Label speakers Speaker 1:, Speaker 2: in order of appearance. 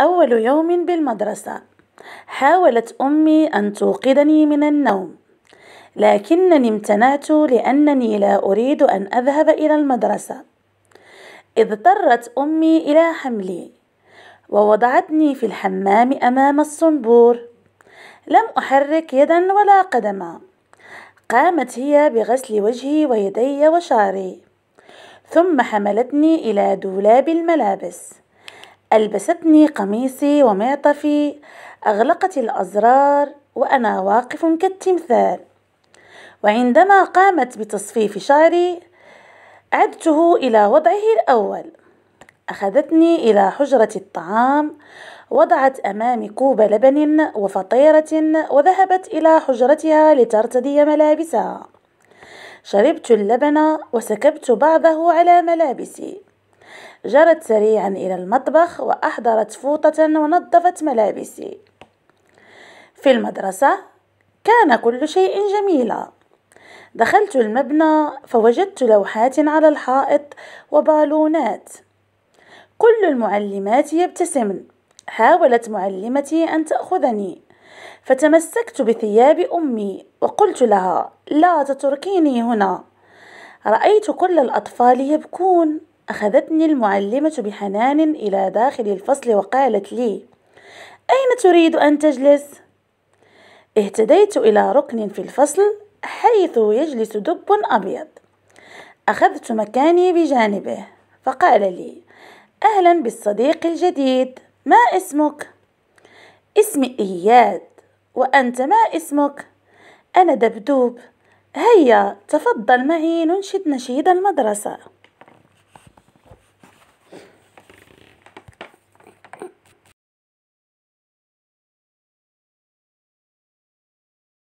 Speaker 1: أول يوم بالمدرسة. حاولت أمي أن توقظني من النوم لكنني امتنعت لأنني لا أريد أن أذهب إلى المدرسة. اضطرت أمي إلى حملي ووضعتني في الحمام أمام الصنبور لم أحرك يدا ولا قدما قامت هي بغسل وجهي ويدي وشعري ثم حملتني إلى دولاب الملابس. ألبستني قميصي ومعطفي أغلقت الأزرار وأنا واقف كالتمثال. وعندما قامت بتصفيف شعري عدته إلى وضعه الأول. أخذتني إلى حجرة الطعام وضعت أمامي كوب لبن وفطيرة وذهبت إلى حجرتها لترتدي ملابسها. شربت اللبن وسكبت بعضه على ملابسي. جرت سريعا إلى المطبخ وأحضرت فوطة ونظفت ملابسي. في المدرسة كان كل شيء جميلا. دخلت المبنى فوجدت لوحات على الحائط وبالونات. كل المعلمات يبتسمن. حاولت معلمتي أن تأخذني. فتمسكت بثياب أمي وقلت لها لا تتركيني هنا. رأيت كل الأطفال يبكون. أخذتني المعلمة بحنان إلى داخل الفصل وقالت لي أين تريد أن تجلس؟ اهتديت إلى ركن في الفصل حيث يجلس دب أبيض أخذت مكاني بجانبه فقال لي أهلا بالصديق الجديد ما اسمك؟ اسمي إياد وأنت ما اسمك؟ أنا دبدوب هيا تفضل معي ننشد نشيد المدرسة